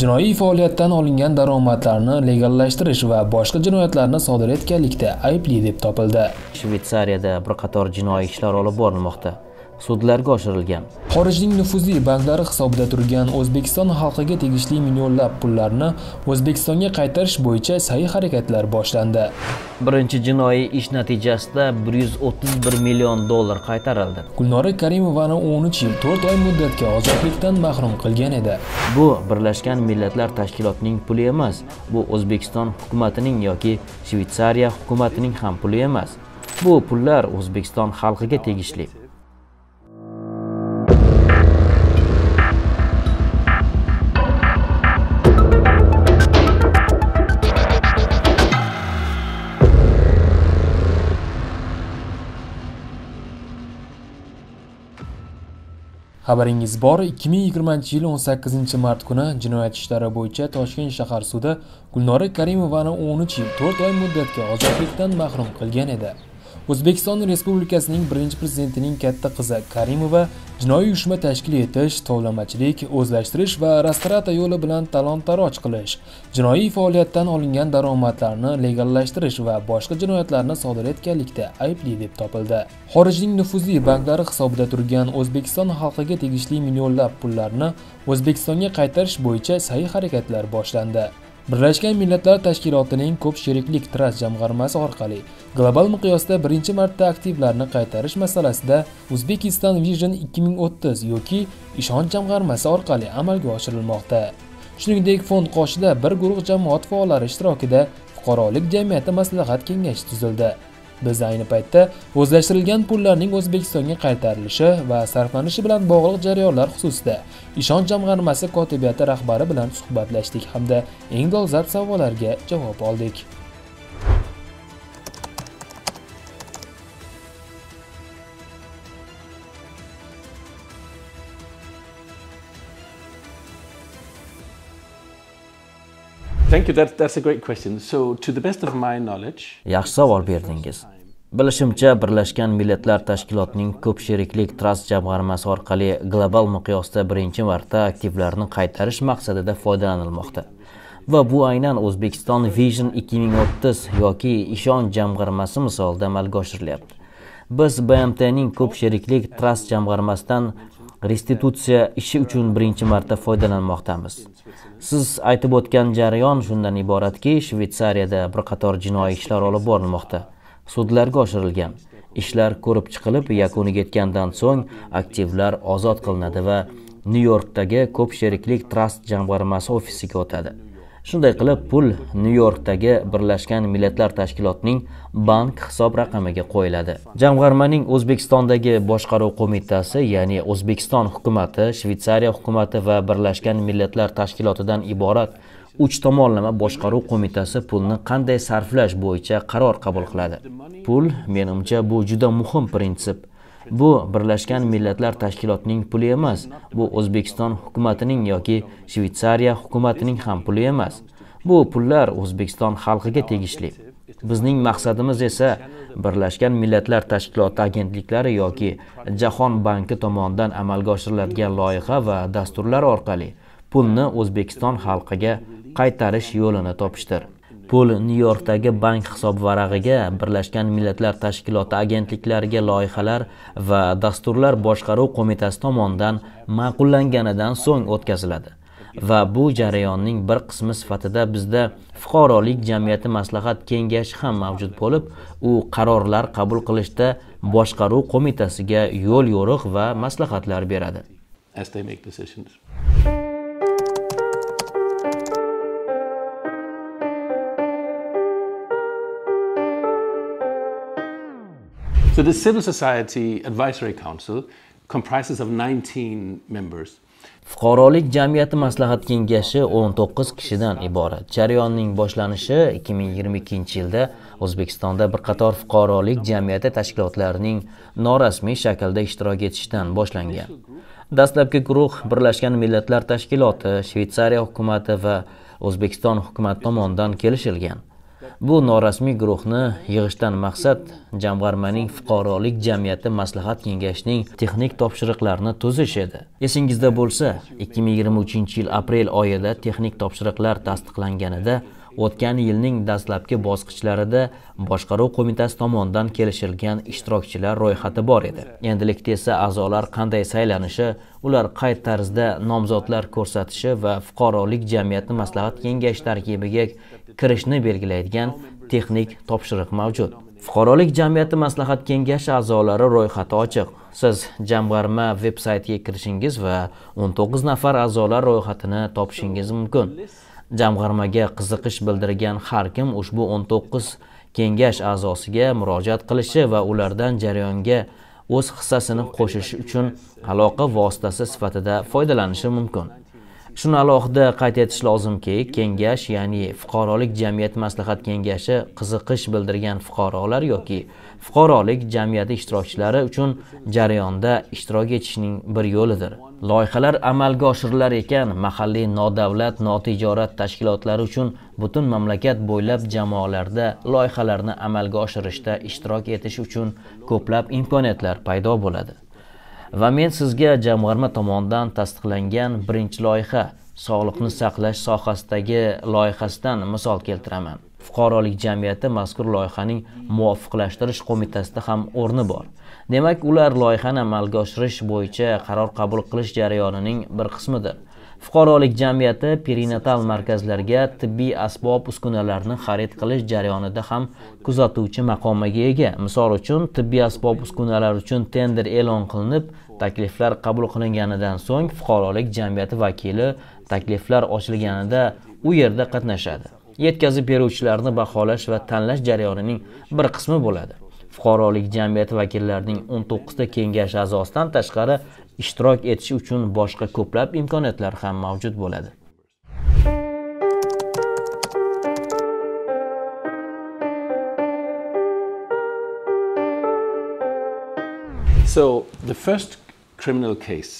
jinoiy faoliyatdan olingan daromadlarni legallashtirish va boshqa jinoyatlarni sodir etganlikda aybli deb topildi. Shvetsariyada bir qator jinoiy ishlar olib borilmoqda. Sudlarga oshirilgan. Xorijning nufuzli banklari hisobida turgan o'zbekiston xalqiga tegishli millionlab pullarni o'zbekistonga qaytarish bo'yicha sa'y harakatlar boshlandi. Birinchi jinoiy ish natijasida 131 million dollar qaytarildi. Gulnora karimovani 13 yil 4 oy muddatga ozodlikdan mahrum qilgan edi. Bu birlashgan millatlar tashkilotining puli emas bu o'zbekiston hukumatining yoki shvetsariya hukumatining ham puli emas. Bu pullar o'zbekiston xalqiga tegishli xabaringiz bor 2020 yil 18 mart kuni jinoyat ishlari bo'yicha toshkent shahar sudi gulnora karimovani 13 yil 4 oy muddatga ozodlikdan mahrum qilgan edi. O'zbekiston respublikasining birinchi prezidentining katta qizi karimova jinoiy uyushma tashkil etish tovlamachilik o'zlashtirish va rastrata yo'li bilan talon taroj qilish jinoiy faoliyatdan olingan daromadlarni legallashtirish va boshqa jinoyatlarni sodir etganlikda aybli deb topildi. Xorijning nufuzli banklari hisobida turgan o'zbekiston xalqiga tegishli millionlab pullarni o'zbekistonga qaytarish bo'yicha sa'y harakatlar boshlandi. Birlashgan millatlar tashkilotining ko'p sheriklik trust jamg'armasi orqali global miqyosda birinchi marta aktivlarni qaytarish masalasida o'zbekiston vision 2030 yoki ishonch jamg'armasi orqali amalga oshirilmoqda. Shuningdek fond qoshida bir guruh jamoat faollari ishtirokida fuqarolik jamiyati maslahat kengashi tuzildi. Biz ayni paytda o'zlashtirilgan pullarning o'zbekistonga qaytarilishi va sarflanishi bilan bog'liq jarayonlar xususida ishonch jamg'armasi kotibiyati rahbari bilan suhbatlashdik hamda eng dolzarb savollarga javob oldik. Thank you. That, that's a great question. So, to the best of my knowledge, yaxshi savol berdingiz bilishimcha birlashgan millatlar tashkilotining ko'p sheriklik trust jamg'armasi orqali global miqyosda birinchi marta aktivlarni qaytarish maqsadida foydalanilmoqda va bu aynan o'zbekiston vision 2030 yoki Ishon jamg'armasi misolida amalga oshirilyapti biz bmtning ko'p sheriklik trust jamg'armasidan restitutsiya ishi uchun birinchi marta foydalanmoqdamiz siz aytib o'tgan jarayon shundan iboratki shvetsariyada bir qator jinoiy ishlar olib borilmoqda. Sudlarga oshirilgan. Ishlar ko'rib chiqilib yakuniga yetgandan so'ng aktivlar ozod qilinadi va nyu yorkdagi ko'p sheriklik trust jamg'armasi ofisiga o'tadi. Shunday qilib pul nyu yorkdagi birlashgan millatlar tashkilotining bank hisob raqamiga qo'yiladi. Jamg'armaning o'zbekistondagi boshqaruv qo'mitasi ya'ni o'zbekiston hukumati shvetsariya hukumati va birlashgan millatlar tashkilotidan iborat uch tomonlama boshqaruv qo'mitasi pulni qanday sarflash bo'yicha qaror qabul qiladi. Pul menimcha bu juda muhim prinsip. Bu birlashgan millatlar tashkilotining puli emas. Bu o'zbekiston hukumatining yoki shvetsariya hukumatining ham puli emas. Bu pullar o'zbekiston xalqiga tegishli. Bizning maqsadimiz esa birlashgan millatlar tashkiloti agentliklari yoki jahon banki tomonidan amalga oshiriladigan loyiha va dasturlar orqali pulni o'zbekiston xalqiga qaytarish yo'lini topishdir. Pul nyu yorkdagi bank hisobvarag'iga birlashgan millatlar tashkiloti agentliklariga loyihalar va dasturlar boshqaruv qo'mitasi tomonidan ma'qullanganidan so'ng o'tkaziladi va bu jarayonning bir qismi sifatida bizda fuqarolik jamiyati maslahat kengashi ham mavjud bo'lib u qarorlar qabul qilishda boshqaruv qo'mitasiga yo'l yo'riq va maslahatlar beradi as they make decisions. So the Civil Society Advisory Council comprises of 19 members. fuqarolik jamiyati maslahat kengashi 19 kishidan iborat. Jarayonning boshlanishi 2022 yilda o'zbekistonda bir qator fuqarolik jamiyati tashkilotlarining norasmiy shaklda ishtirok etishdan boshlangan. Dastlabki guruh birlashgan millatlar tashkiloti shvetsariya hukumati va o'zbekiston hukumati tomonidan kelishilgan. Bu norasmiy guruhni yig'ishdan maqsad jamg'armaning fuqarolik jamiyati maslahat kengashining texnik topshiriqlarini tuzish edi. Esingizda bo'lsa 2023 yil aprel oyida texnik topshiriqlar tasdiqlanganida o'tgan yilning dastlabki bosqichlarida boshqaruv qo'mitasi tomonidan kelishilgan ishtirokchilar ro'yxati bor edi. Endilikda esa a'zolar qanday saylanishi ular qay tarzda nomzodlar ko'rsatishi va fuqarolik jamiyati maslahat kengashi tarkibiga kirishni belgilaydigan texnik topshiriq mavjud. Fuqarolik jamiyati maslahat kengashi a'zolari ro'yxati ochiq. Siz jamg'arma veb saytiga kirishingiz va 19 nafar a'zolar ro'yxatini topishingiz mumkin. Jamg'armaga qiziqish bildirgan har kim ushbu 19 kengash a'zosiga murojaat qilishi va ulardan jarayonga o'z hissasini qo'shish uchun aloqa vositasi sifatida foydalanishi mumkin. Shuni alohida qayd etish lozimki kengash ya'ni fuqarolik jamiyat maslahat kengashi qiziqish bildirgan fuqarolar yoki fuqarolik jamiyati ishtirokchilari uchun jarayonda ishtirok etishning bir yo'lidir. Loyihalar amalga oshirilar ekan mahalliy nodavlat notijorat tashkilotlari uchun butun mamlakat bo'ylab jamoalarda loyihalarni amalga oshirishda ishtirok etish uchun ko'plab imkoniyatlar paydo bo'ladi. Va men sizga jamg'arma tomonidan tasdiqlangan birinchi loyiha sog'liqni saqlash sohasidagi loyihasidan misol keltiraman. Fuqarolik jamiyati mazkur loyihaning muvofiqlashtirish qo'mitasida ham o'rni bor. Demak ular loyihani amalga oshirish bo'yicha qaror qabul qilish jarayonining bir qismidir. Fuqarolik jamiyati perinatal markazlarga tibbiy asbob uskunalarni xarid qilish jarayonida ham kuzatuvchi maqomiga ega. Misol uchun tibbiy asbob uskunalar uchun tender e'lon qilinib takliflar qabul qilinganidan so'ng fuqarolik jamiyati vakili takliflar ochilganida u yerda qatnashadi. Yetkazib beruvchilarni baholash va tanlash jarayonining bir qismi bo'ladi. Fuqarolik jamiyati vakillarining 19 ta kengash a'zosidan tashqari ishtirok etish uchun boshqa ko'plab imkoniyatlar ham mavjud bo'ladi. So the first criminal case.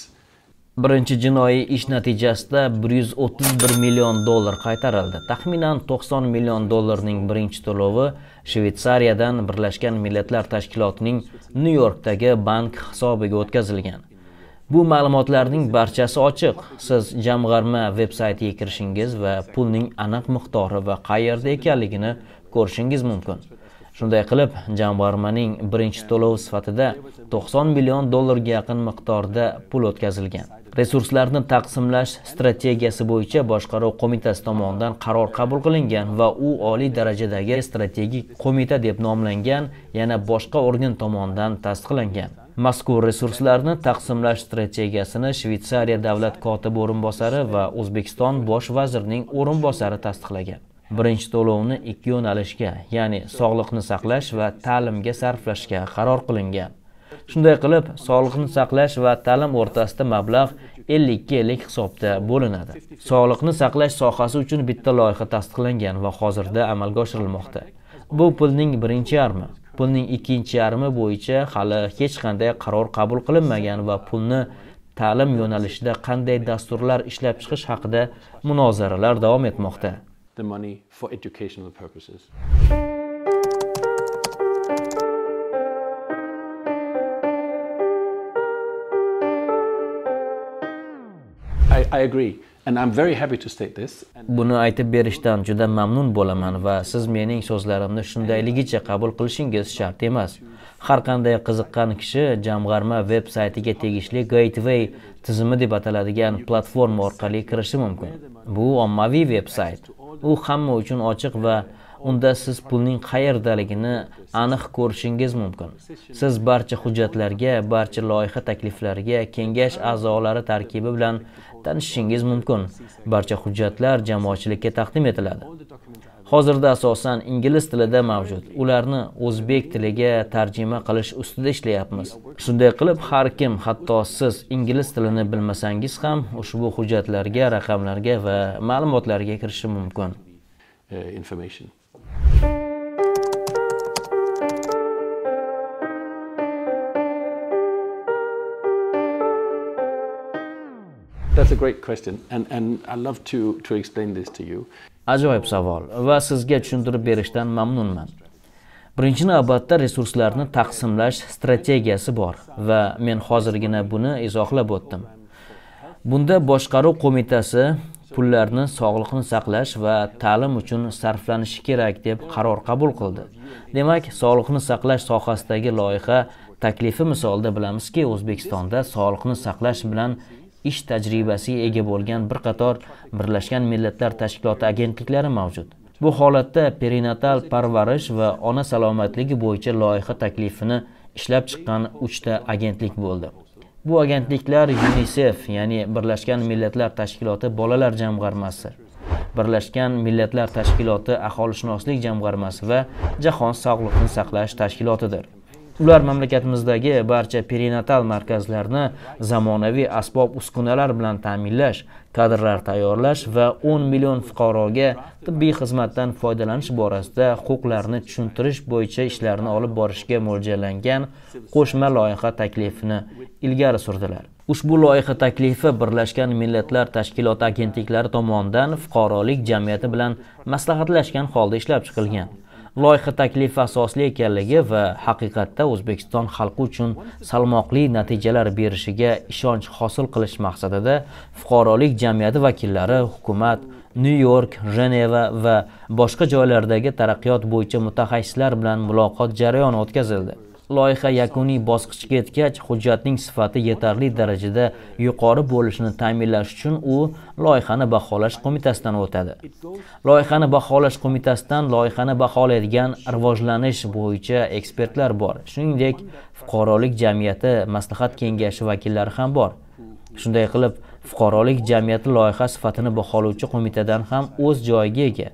Birinchi jinoiy ish natijasida 131 million dollar qaytarildi. Taxminan 90 million dollarning birinchi to'lovi shvetsariyadan birlashgan millatlar tashkilotining nyu yorkdagi bank hisobiga o'tkazilgan bu ma'lumotlarning barchasi ochiq. Siz jamg'arma veb saytiga kirishingiz va pulning aniq miqdori va qayerda ekanligini ko'rishingiz mumkin. Shunday qilib jamg'armaning birinchi to'lov sifatida 90 million dollarga yaqin miqdorda pul o'tkazilgan. Resurslarni taqsimlash strategiyasi bo'yicha boshqaruv qo'mitasi tomonidan qaror qabul qilingan va u oliy darajadagi strategik qo'mita deb nomlangan yana boshqa organ tomonidan tasdiqlangan. Mazkur resurslarni taqsimlash strategiyasini shvetsariya davlat kotibi o'rinbosari va o'zbekiston bosh vazirining o'rinbosari tasdiqlagan. Birinchi to'lovni ikki yo'nalishga ya'ni sog'liqni saqlash va ta'limga sarflashga qaror qilingan. Shunday qilib sog'liqni saqlash va ta'lim o'rtasida mablag' ellikka ellik hisobda bo'linadi. Sog'liqni saqlash sohasi uchun bitta loyiha tasdiqlangan va hozirda amalga oshirilmoqda. Bu pulning birinchi yarmi. Pulning ikkinchi yarmi bo'yicha hali hech qanday qaror qabul qilinmagan va pulni ta'lim yo'nalishida qanday dasturlar ishlab chiqish haqida munozaralar davom etmoqda the money for educational purposes. I, I agree. And I'm very happy to state this. Buni aytib berishdan juda mamnun bo'laman va siz mening so'zlarimni shundayligicha qabul qilishingiz shart emas. Har qanday qiziqqan kishi jamg'arma veb saytiga tegishli Gateway tizimi deb ataladigan platforma orqali kirishi mumkin. Bu ommaviy veb sayt. U hamma uchun ochiq va unda siz pulning qayerdaligini aniq ko'rishingiz mumkin. Siz barcha hujjatlarga barcha loyiha takliflariga kengash a'zolari tarkibi bilan tanishishingiz mumkin. Barcha hujjatlar jamoatchilikka taqdim etiladi. Hozirda asosan ingliz tilida mavjud. Ularni o'zbek tiliga tarjima qilish ustida ishlayapmiz. Shunday qilib har kim hatto siz ingliz tilini bilmasangiz ham ushbu hujjatlarga raqamlarga va ma'lumotlarga kirishi mumkin. Uh, information. That's a great question, and, and I love to, to explain this to you. ajoyib savol va sizga tushuntirib berishdan mamnunman. Birinchi navbatda resurslarni taqsimlash strategiyasi bor va men hozirgina buni izohlab o'tdim. Bunda boshqaruv qo'mitasi pullarni sog'liqni saqlash va ta'lim uchun sarflanishi kerak deb qaror qabul qildi. Demak sog'liqni saqlash sohasidagi loyiha taklifi misolida bilamizki o'zbekistonda sog'liqni saqlash bilan ish tajribasiga ega bo'lgan bir qator birlashgan millatlar tashkiloti agentliklari mavjud. Bu holatda perinatal parvarish va ona salomatligi bo'yicha loyiha taklifini ishlab chiqqan uchta agentlik bo'ldi. Bu agentliklar unicef ya'ni birlashgan millatlar tashkiloti bolalar jamg'armasi birlashgan millatlar tashkiloti aholishunoslik jamg'armasi va jahon sog'liqni saqlash tashkilotidir. Ular mamlakatimizdagi barcha perinatal markazlarni zamonaviy asbob uskunalar bilan ta'minlash kadrlar tayyorlash va 10 million fuqaroga tibbiy xizmatdan foydalanish borasida huquqlarni tushuntirish bo'yicha ishlarni olib borishga mo'ljallangan qo'shma loyiha taklifini ilgari surdilar. Ushbu loyiha taklifi birlashgan millatlar tashkiloti agentliklari tomonidan fuqarolik jamiyati bilan maslahatlashgan holda ishlab chiqilgan. Loyiha taklifi asosli ekanligi va haqiqatda o'zbekiston xalqi uchun salmoqli natijalar berishiga ishonch hosil qilish maqsadida fuqarolik jamiyati vakillari hukumat nyu york jeneva va boshqa joylardagi taraqqiyot bo'yicha mutaxassislar bilan muloqot jarayoni o'tkazildi. Loyiha yakuniy bosqichga yetgach hujjatning sifati yetarli darajada yuqori bo'lishini ta'minlash uchun u loyihani baholash qo'mitasidan o'tadi. Loyihani baholash qo'mitasidan loyihani baholaydigan rivojlanish bo'yicha ekspertlar bor. Shuningdek fuqarolik jamiyati maslahat kengashi vakillari ham bor. Shunday qilib fuqarolik jamiyati loyiha sifatini baholovchi qo'mitadan ham o'z joyiga ega.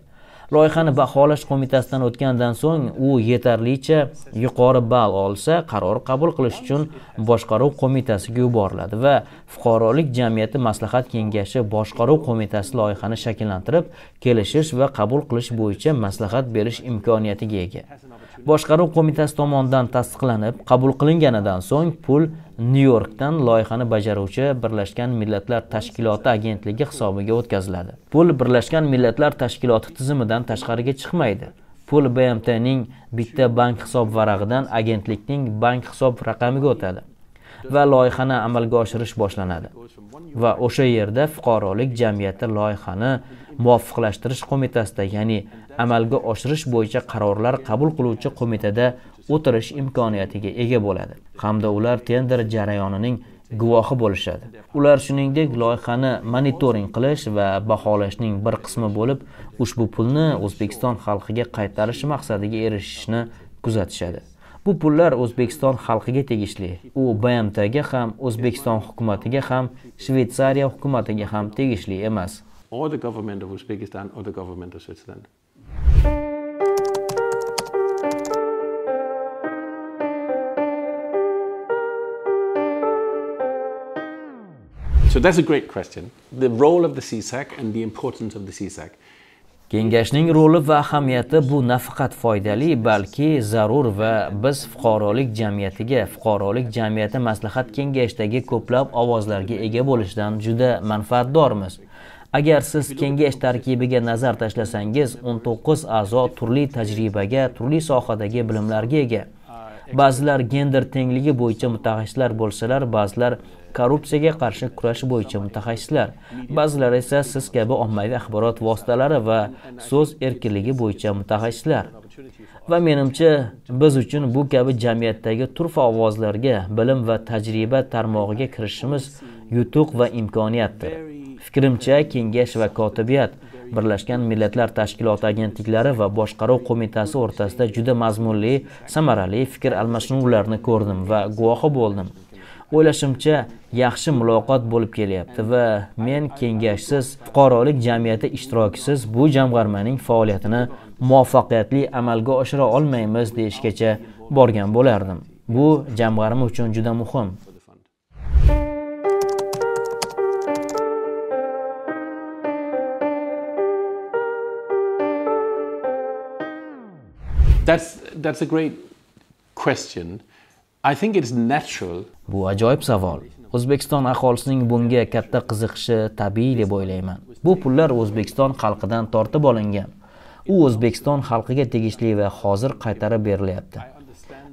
Loyihani baholash qo'mitasidan o'tgandan so'ng u yetarlicha yuqori ball olsa qaror qabul qilish uchun boshqaruv qo'mitasiga yuboriladi va fuqarolik jamiyati maslahat kengashi boshqaruv qo'mitasi loyihani shakllantirib kelishish va qabul qilish bo'yicha maslahat berish imkoniyatiga ega. Boshqaruv qo'mitasi tomonidan tasdiqlanib qabul qilinganidan so'ng pul nyu yorkdan loyihani bajaruvchi birlashgan millatlar tashkiloti agentligi hisobiga o'tkaziladi. Pul birlashgan millatlar tashkiloti tizimidan tashqariga chiqmaydi. Pul bmtning bitta bank hisob varag'idan agentlikning bank hisob raqamiga o'tadi va loyihani amalga oshirish boshlanadi. Va o'sha yerda fuqarolik jamiyati loyihani muvofiqlashtirish qo'mitasida ya'ni amalga oshirish bo'yicha qarorlar qabul qiluvchi qo'mitada o'tirish imkoniyatiga ega bo'ladi. Hamda ular tender jarayonining guvohi bo'lishadi. Ular shuningdek loyihani monitoring qilish va baholashning bir qismi bo'lib ushbu pulni o'zbekiston xalqiga qaytarish maqsadiga erishishni kuzatishadi. Bu pullar o'zbekiston xalqiga tegishli. U bmtga ham o'zbekiston hukumatiga ham shvetsariya hukumatiga ham tegishli emas. Or the government of uzbekistan or the government of switzerland. So that's a great question. The role of the CSAC and the importance of the CSAC. Kengashning roli va ahamiyati bu nafaqat foydali, balki zarur va biz fuqarolik jamiyatiga, fuqarolik jamiyati maslahat kengashidagi ko'plab ovozlarga ega bo'lishdan juda manfaatdormiz. Agar siz kengash tarkibiga nazar tashlasangiz, 19 a'zo turli tajribaga, turli sohadagi bilimlarga ega. Ba'zilar gender tengligi bo'yicha mutaxassislar bo'lsalar, ba'zilar korrupsiyaga qarshi kurash bo'yicha mutaxassislar. Ba'zilar esa siz kabi ommaviy axborot vositalari va so'z erkinligi bo'yicha mutaxassislar. Va menimcha biz uchun bu kabi jamiyatdagi turfa ovozlarga bilim va tajriba tarmog'iga kirishimiz yutuq va imkoniyatdir. Fikrimcha kengash va kotibiyat birlashgan millatlar tashkiloti agentliklari va boshqaruv qo'mitasi o'rtasida juda mazmunli samarali fikr almashinuvlarini ko'rdim va guvohi bo'ldim. O'ylashimcha yaxshi muloqot bo'lib kelyapti va men kengashsiz fuqarolik jamiyati ishtirokisiz bu jamg'armaning faoliyatini muvaffaqiyatli amalga oshira olmaymiz deyishgacha borgan bo'lardim bu jamg'arma uchun juda muhim That's, that's a great question. I think it's natural. Bu ajoyib savol. O'zbekiston aholisining bunga katta qiziqishi tabiiy deb o'ylayman. Bu pullar o'zbekiston xalqidan tortib olingan. U o'zbekiston xalqiga tegishli va hozir qaytarib berilyapti.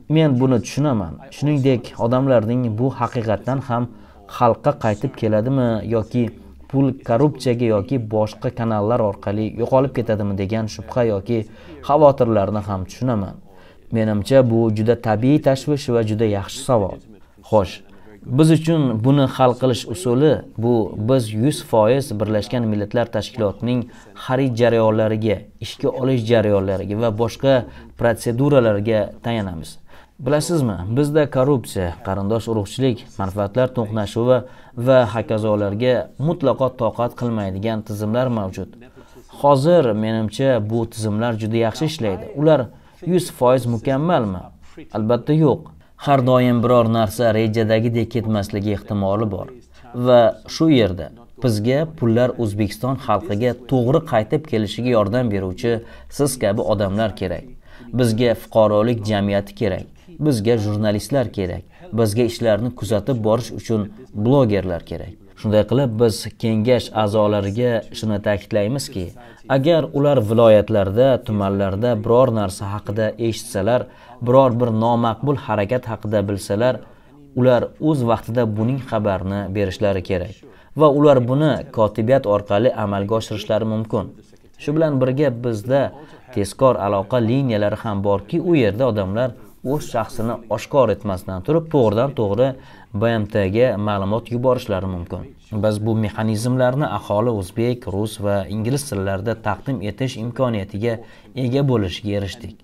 Men buni tushunaman. Shuningdek odamlarning bu haqiqatdan ham xalqqa qaytib keladimi yoki pul korrupsiyaga yoki boshqa kanallar orqali yo'qolib ketadimi degan shubha yoki xavotirlarni ham tushunaman. Menimcha bu juda tabiiy tashvish va juda yaxshi savol. Xo'sh biz uchun buni hal qilish usuli bu biz yuz foiz birlashgan millatlar tashkilotining xarid jarayonlariga ishga olish jarayonlariga va boshqa protseduralarga tayanamiz. Bilasizmi bizda korrupsiya qarindosh urug'chilik manfaatlar to'qnashuvi va hokazolarga mutlaqo toqat qilmaydigan tizimlar mavjud. Hozir menimcha bu tizimlar juda yaxshi ishlaydi. Ular yuz foiz mukammalmi? Albatta yo'q. Har doim biror narsa rejadagidek ketmasligi ehtimoli bor. Va shu yerda bizga pullar o'zbekiston xalqiga to'g'ri qaytib kelishiga yordam beruvchi siz kabi odamlar kerak. Bizga fuqarolik jamiyati kerak. Bizga jurnalistlar kerak. Bizga ishlarni kuzatib borish uchun blogerlar kerak. Shunday qilib biz kengash a'zolariga shuni ta'kidlaymizki agar ular viloyatlarda tumanlarda biror narsa haqida eshitsalar biror bir nomaqbul harakat haqida bilsalar ular o'z vaqtida buning xabarini berishlari kerak va ular buni kotibiyat orqali amalga oshirishlari mumkin. Shu bilan birga bizda tezkor aloqa liniyalari ham borki u yerda odamlar o'z shaxsini oshkor etmasdan turib to'g'ridan to'g'ri bmtga ma'lumot yuborishlari mumkin. Biz bu mexanizmlarni aholi o'zbek rus va ingliz tillarida taqdim etish imkoniyatiga ega bo'lishga erishdik.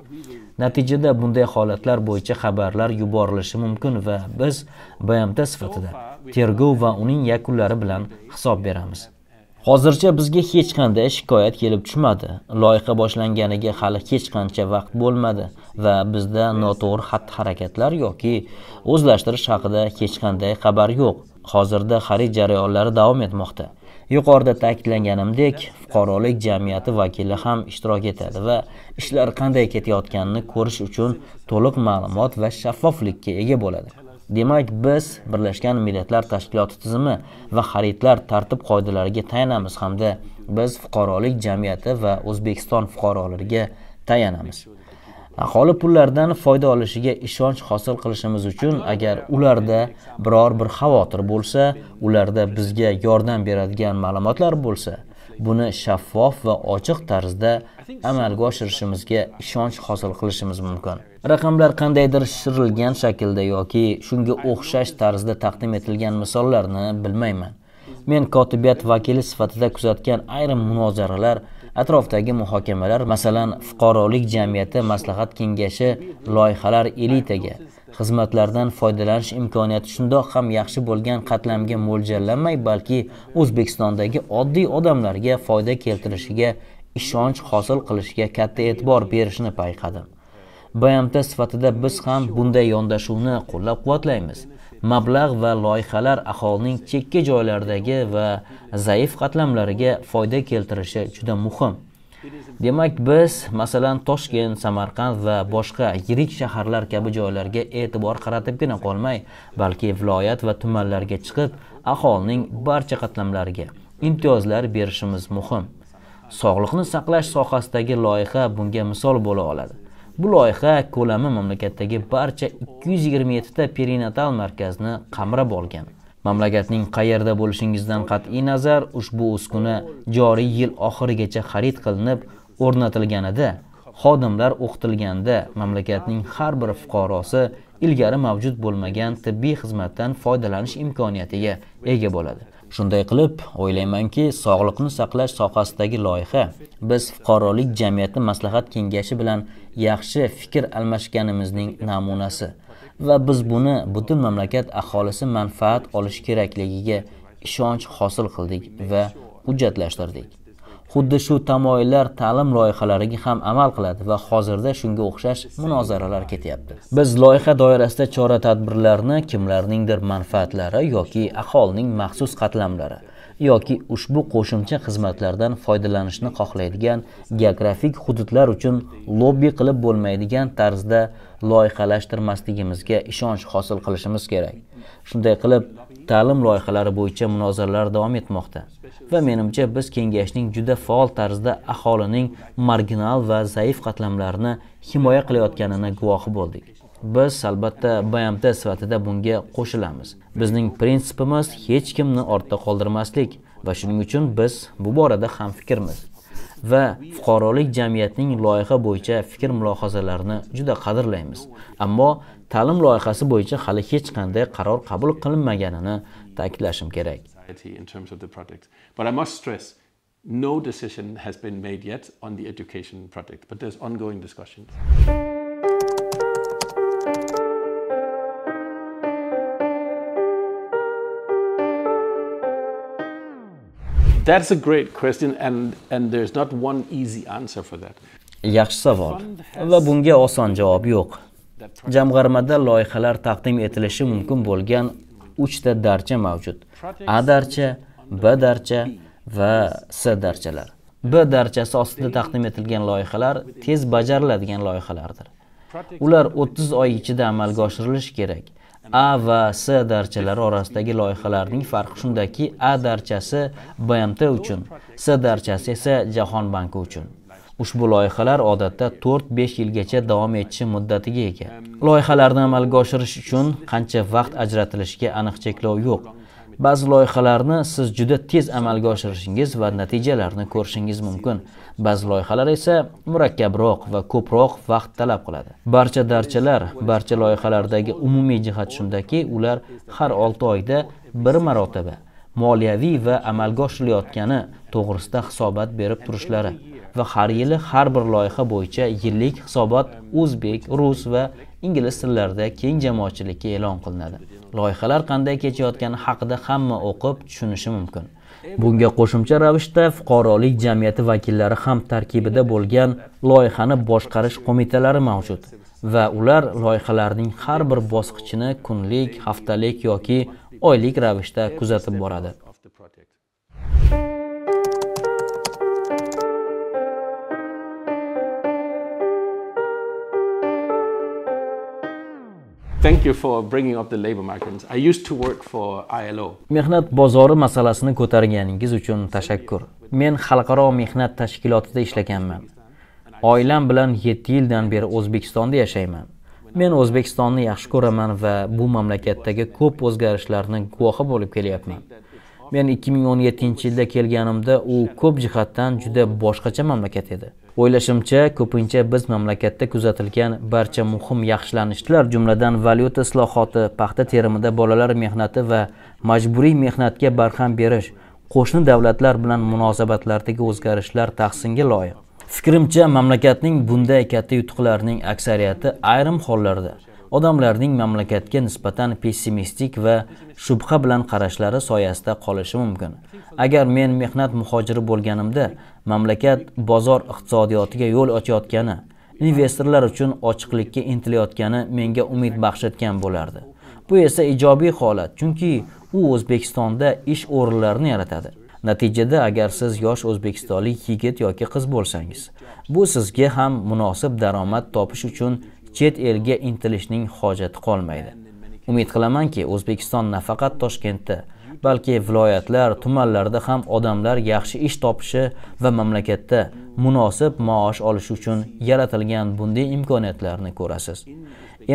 Natijada bunday holatlar bo'yicha xabarlar yuborilishi mumkin va biz bmt sifatida tergov va uning yakunlari bilan hisob beramiz. Hozircha bizga hech qanday shikoyat kelib tushmadi. Loyiha boshlanganiga hali hech qancha vaqt bo'lmadi va bizda noto'g'ri xatti harakatlar yoki o'zlashtirish haqida hech qanday xabar yo'q. Hozirda xarid jarayonlari davom etmoqda. Yuqorida ta'kidlanganimdek fuqarolik jamiyati vakili ham ishtirok etadi va ishlar qanday ketayotganini ko'rish uchun to'liq ma'lumot va shaffoflikka ega bo'ladi. Demak biz birlashgan millatlar tashkiloti tizimi va xaridlar tartib qoidalariga tayanamiz hamda biz fuqarolik jamiyati va o'zbekiston fuqarolariga tayanamiz. Aholi pullardan foyda olishiga ishonch hosil qilishimiz uchun agar ularda biror bir xavotir bo'lsa ularda bizga yordam beradigan ma'lumotlar bo'lsa buni shaffof va ochiq tarzda amalga oshirishimizga ishonch hosil qilishimiz mumkin. Raqamlar qandaydir shishirilgan shaklda yoki shunga o'xshash tarzda taqdim etilgan misollarni bilmayman. Men kotibiyat vakili sifatida kuzatgan ayrim munozaralar atrofdagi muhokamalar masalan fuqarolik jamiyati maslahat kengashi loyihalar elitaga xizmatlardan foydalanish imkoniyati shundoq ham yaxshi bo'lgan qatlamga mo'ljallanmay balki o'zbekistondagi oddiy odamlarga foyda keltirishiga ishonch hosil qilishga katta e'tibor berishni payqadim. Bmt sifatida biz ham bunday yondashuvni qo'llab quvvatlaymiz mablag' va loyihalar aholining chekka joylardagi va zaif qatlamlariga foyda keltirishi juda muhim. Demak biz masalan toshkent samarqand va boshqa yirik shaharlar kabi joylarga e'tibor qaratibgina qolmay balki viloyat va tumanlarga chiqib aholining barcha qatlamlariga imtiyozlar berishimiz muhim. Sog'liqni saqlash sohasidagi loyiha bunga misol bo'la oladi. Bu loyiha ko'lami mamlakatdagi barcha 227 ta perinatal markazni qamrab olgan. Mamlakatning qayerda bo'lishingizdan qat'iy nazar ushbu uskuna joriy yil oxirigacha xarid qilinib o'rnatilganida xodimlar o'qitilganda mamlakatning har bir fuqarosi ilgari mavjud bo'lmagan tibbiy xizmatdan foydalanish imkoniyatiga ega bo'ladi. Shunday qilib o'ylaymanki sog'liqni saqlash sohasidagi loyiha biz fuqarolik jamiyati maslahat kengashi bilan yaxshi fikr almashganimizning namunasi. Va biz buni butun mamlakat aholisi manfaat olishi kerakligiga ishonch hosil qildik va hujjatlashtirdik. Xuddi shu tamoyillar ta'lim loyihalariga ham amal qiladi va hozirda shunga o'xshash munozaralar ketyapti. Biz loyiha doirasida chora tadbirlarni kimlarningdir manfaatlari yoki aholining maxsus qatlamlari yoki ushbu qo'shimcha xizmatlardan foydalanishni xohlaydigan geografik hududlar uchun lobbi qilib bo'lmaydigan tarzda loyihalashtirmasligimizga ishonch hosil qilishimiz kerak. Shunday qilib ta'lim loyihalari bo'yicha munozaralar davom etmoqda va menimcha biz kengashning juda faol tarzda aholining marginal va zaif qatlamlarini himoya qilayotganini guvohi bo'ldik. Biz albatta bmt sifatida bunga qo'shilamiz. Bizning prinsipimiz hech kimni ortda qoldirmaslik va shuning uchun biz bu borada ham fikrmiz va fuqarolik jamiyatining loyiha bo'yicha fikr mulohazalarini juda qadrlaymiz. Ammo ta'lim loyihasi bo'yicha hali hech qanday qaror qabul qilinmaganini ta'kidlashim kerak. No decision has been made yet on the education project, but there's ongoing discussions. That's a great question, and, and there's not one easy answer for that. yaxshi savol. Va bunga oson javob yo'q. Jamg'armada loyihalar taqdim etilishi mumkin bo'lgan 3 ta darcha mavjud. A darcha b darcha va s darchalar. B darchasi ostida taqdim etilgan loyihalar tez bajariladigan loyihalardir. Ular 30 oy ichida amalga oshirilishi kerak. A va s darchalari orasidagi loyihalarning farqi shundaki a darchasi bmt uchun s darchasi esa jahon banki uchun. Ushbu loyihalar odatda 4-5 yilgacha davom etishi muddatiga ega. Loyihalarni amalga oshirish uchun qancha vaqt ajratilishiga aniq cheklov yo'q. Ba'zi loyihalarni siz juda tez amalga oshirishingiz va natijalarni ko'rishingiz mumkin. Ba'zi loyihalar esa murakkabroq va ko'proq vaqt talab qiladi. Barcha darchalar barcha loyihalardagi umumiy jihat shundaki ular har 6 oyda bir marotaba moliyaviy va amalga oshirilayotgani to'g'risida hisobot berib turishlari va har yili har bir loyiha bo'yicha yillik hisobot o'zbek rus va ingliz tillarida keng jamoatchilikka e'lon qilinadi. Loyihalar qanday kechayotgani haqida hamma o'qib tushunishi mumkin. Bunga qo'shimcha ravishda fuqarolik jamiyati vakillari ham tarkibida bo'lgan loyihani boshqarish qo'mitalari mavjud va ular loyihalarning har bir bosqichini kunlik haftalik yoki oylik ravishda kuzatib boradi. Thank you for bringing up the labor markets. I used to work for ILO. Mehnat bozori masalasini ko'targaningiz uchun tashakkur. Men xalqaro mehnat tashkilotida ishlaganman. Oilam bilan 7 yildan beri O'zbekistonda yashayman. Men O'zbekistonni yaxshi ko'raman va bu mamlakatdagi ko'p o'zgarishlarning guvohi bo'lib kelyapman. Men 2017-yilda kelganimda u ko'p jihatdan juda boshqacha mamlakat edi. O'ylashimcha, ko'pincha biz mamlakatda kuzatilgan barcha muhim yaxshilanishlar, jumladan valyuta islohoti, paxta terimida bolalar mehnati va majburiy mehnatga barham berish, qo'shni davlatlar bilan munosabatlardagi o'zgarishlar tahsinga loyiq. Fikrimcha, mamlakatning bunday katta yutuqlarining aksariyati ayrim hollarda odamlarning mamlakatga nisbatan pessimistik va shubha bilan qarashlari soyasida qolishi mumkin. Agar men mehnat muhojiri bo'lganimda mamlakat bozor iqtisodiyotiga yo'l ochayotgani investorlar uchun ochiqlikka intilayotgani menga umid baxsh etgan bo'lardi. Bu esa ijobiy holat chunki u o'zbekistonda ish o'rinlarini yaratadi. Natijada agar siz yosh o'zbekistonlik yigit yoki qiz bo'lsangiz bu sizga ham munosib daromad topish uchun chet elga intilishning hojati qolmaydi. Umid qilamanki o'zbekiston nafaqat toshkentda balki viloyatlar tumanlarda ham odamlar yaxshi ish topishi va mamlakatda munosib maosh olish uchun yaratilgan bunday imkoniyatlarni ko'rasiz.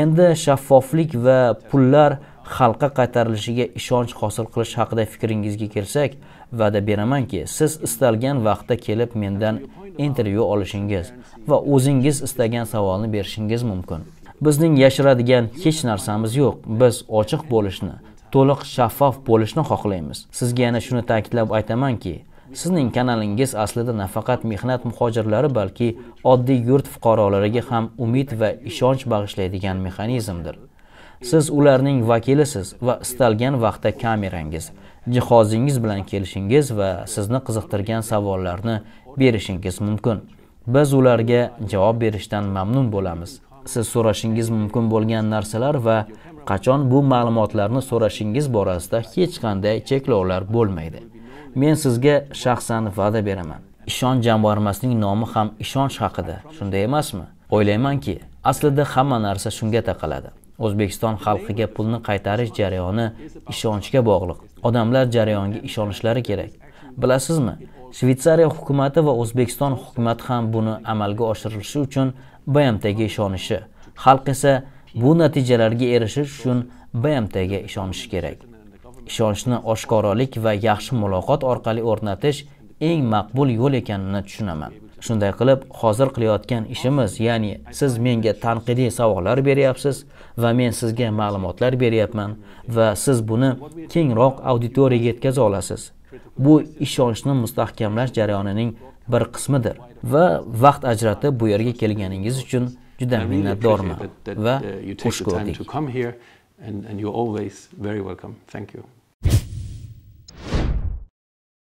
Endi shaffoflik va pullar xalqqa qaytarilishiga ishonch hosil qilish haqida fikringizga kelsak va'da beramanki siz istalgan vaqtda kelib mendan intervyu olishingiz va o'zingiz istagan savolni berishingiz mumkin. Bizning yashiradigan hech narsamiz yo'q. Biz ochiq bo'lishni to'liq shaffof bo'lishni xohlaymiz. Sizga yana shuni ta'kidlab aytamanki sizning kanalingiz aslida nafaqat mehnat muhojirlari balki oddiy yurt fuqarolariga ham umid va ishonch bag'ishlaydigan mexanizmdir. Siz ularning vakilisiz va istalgan vaqtda kamerangiz jihozingiz bilan kelishingiz va sizni qiziqtirgan savollarni berishingiz mumkin. Biz ularga javob berishdan mamnun bo'lamiz. Siz so'rashingiz mumkin bo'lgan narsalar va qachon bu ma'lumotlarni so'rashingiz borasida hech qanday cheklovlar bo'lmaydi. Men sizga shaxsan va'da beraman. Ishonch jamg'armasining nomi ham ishonch haqida. Shunday emasmi? O'ylaymanki aslida hamma narsa shunga taqaladi. O'zbekiston xalqiga pulni qaytarish jarayoni ishonchga bog'liq. Odamlar jarayonga ishonishlari kerak. Bilasizmi? Shvetsariya hukumati va o'zbekiston hukumati ham buni amalga oshirilishi uchun bmtga ishonishi. Xalq esa bu natijalarga erishish uchun bmtga ishonishi kerak. Ishonchni oshkoralik va yaxshi muloqot orqali o'rnatish eng maqbul yo'l ekanini tushunaman. Shunday qilib hozir qilayotgan ishimiz ya'ni siz menga tanqidiy savollar beryapsiz va men sizga ma'lumotlar beryapman va siz buni kengroq auditoriyaga yetkaza olasiz. Bu ishonchni mustahkamlash jarayonining bir qismidir va vaqt ajratib bu yerga kelganingiz uchun juda minnatdorman va xush ko'rdik